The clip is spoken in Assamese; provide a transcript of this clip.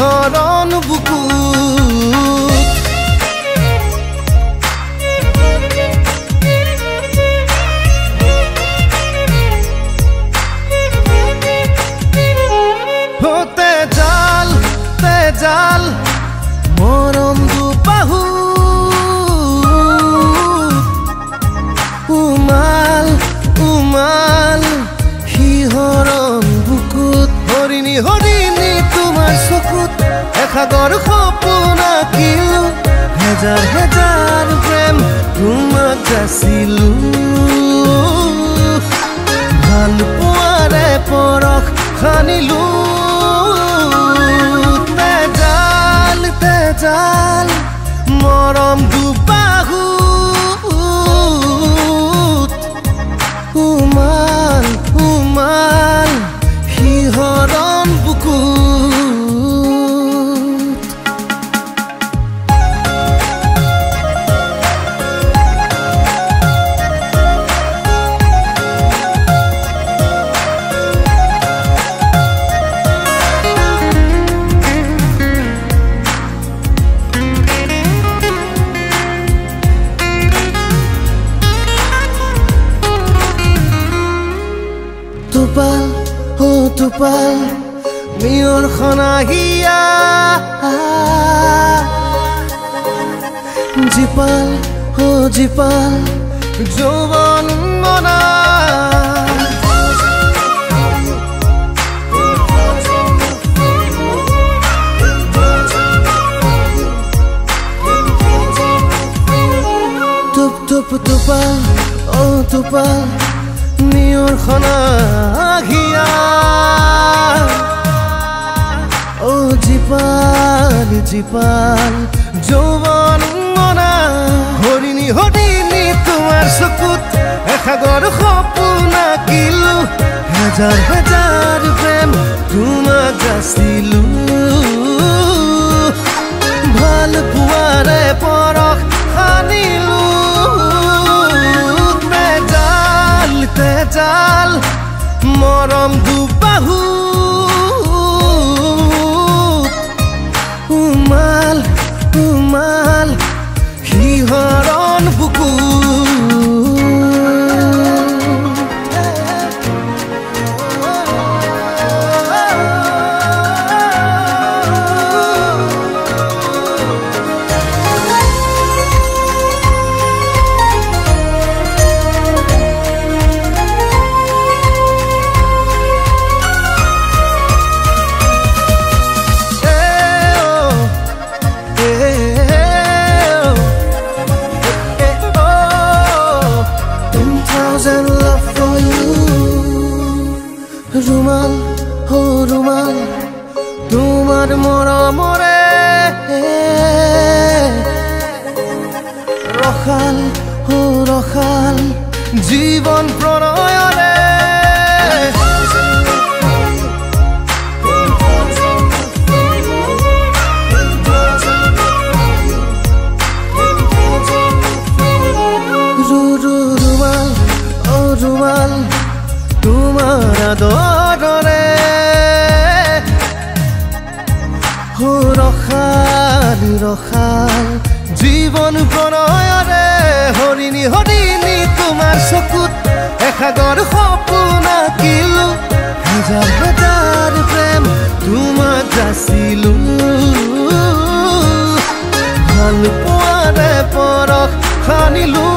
শিহৰণ বুকুত হৰিণী তোমাৰ চকুত এসাগৰ সপোন আঁকিলো। হেজাৰ প্ৰেম তোমাক যাচিলো ভালো পোৱাৰে পৰশ সানিলো। তেজাল তেজাল, মৰম দুবাহু টোপাল মিয়ৰ খনাহিয়া জীপাল ও জীপাল, যৌৱন মনা। টুপ টুপ টোপাল ও টোপাল নিয়ৰ খনাহিয়া জীপাল যৌৱন মনা হৰিণী হৰিণী তোমাৰ চকুত এসাগৰ সপোন আঁকিলো হেজাৰ হেজাৰ প্ৰেম তোমাক যাচিলো ভাল পোৱাৰে পৰশ সানিলো তেজাল তেজাল মৰম দুবাহু mal, mal. ৰুমাল হো ৰুমাল তোমাৰ মৰমৰে ৰখাল হো ৰখাল জীৱন প্ৰণয়ৰে অ ৰুমাল তোমাৰ আদৰে হো ৰখাল ৰখাল জীৱন প্ৰণয়ৰে হৰিণী হৰিণী তোমাৰ চকুত এসাগৰ সপোন আঁকিলো। হাজাৰ হাজাৰ প্ৰেম তোমাক যাচিলো। ভাল পোৱাৰে পৰশ সানিলো